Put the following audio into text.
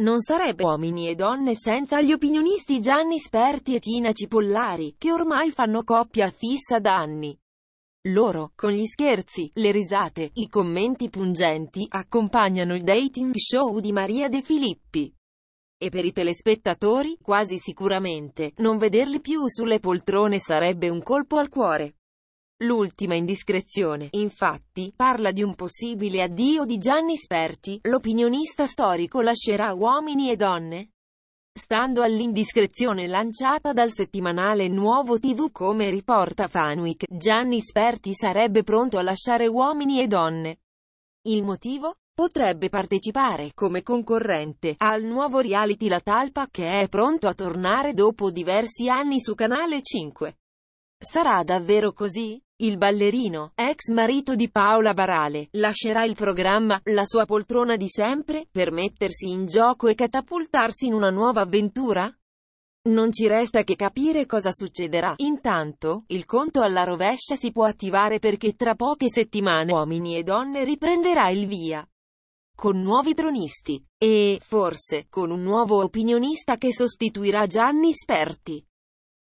Non sarebbe Uomini e Donne senza gli opinionisti Gianni Sperti e Tina Cipollari, che ormai fanno coppia fissa da anni. Loro, con gli scherzi, le risate, i commenti pungenti, accompagnano il dating show di Maria De Filippi. E per i telespettatori, quasi sicuramente, non vederli più sulle poltrone sarebbe un colpo al cuore. L'ultima indiscrezione, infatti, parla di un possibile addio di Gianni Sperti, l'opinionista storico lascerà uomini e donne? Stando all'indiscrezione lanciata dal settimanale Nuovo TV come riporta Fanwick, Gianni Sperti sarebbe pronto a lasciare uomini e donne. Il motivo? Potrebbe partecipare, come concorrente, al nuovo reality La Talpa che è pronto a tornare dopo diversi anni su Canale 5. Sarà davvero così? Il ballerino, ex marito di Paola Barale, lascerà il programma, la sua poltrona di sempre, per mettersi in gioco e catapultarsi in una nuova avventura? Non ci resta che capire cosa succederà. Intanto, il conto alla rovescia si può attivare perché tra poche settimane uomini e donne riprenderà il via. Con nuovi tronisti. E, forse, con un nuovo opinionista che sostituirà Gianni Sperti.